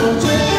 中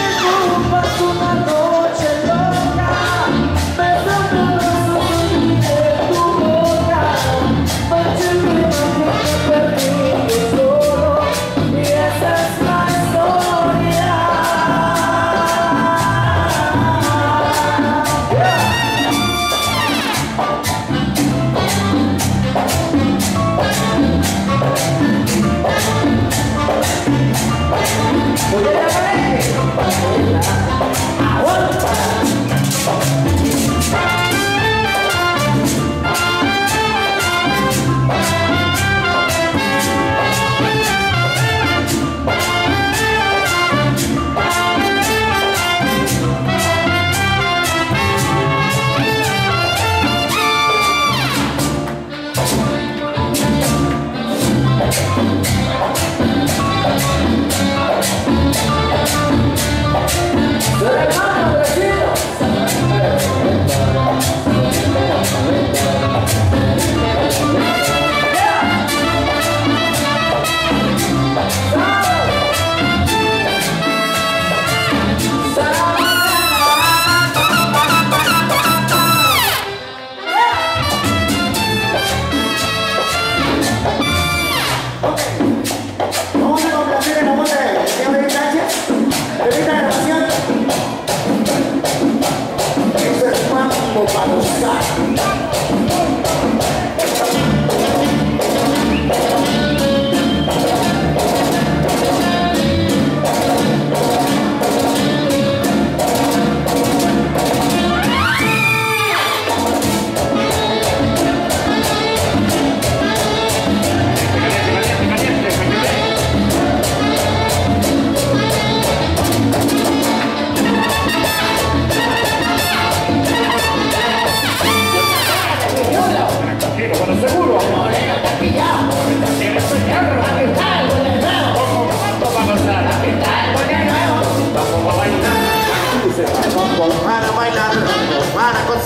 botar no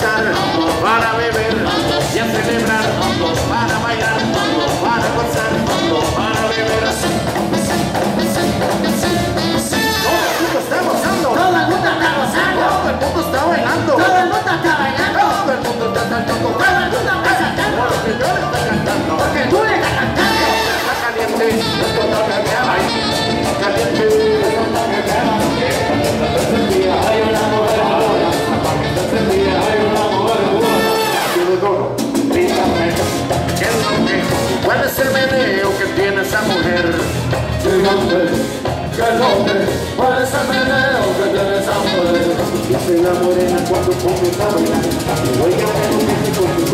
cantar, para beber y a celebrar, para bailar. Todo, dígame, ¿qué es lo que? ¿Cuál es el meneo que tiene esa mujer? ¿qué es lo que? ¿Cuál es el meneo que tiene esa mujer? Dice la morena cuando comienza a bailar. Oiga, que no dice con su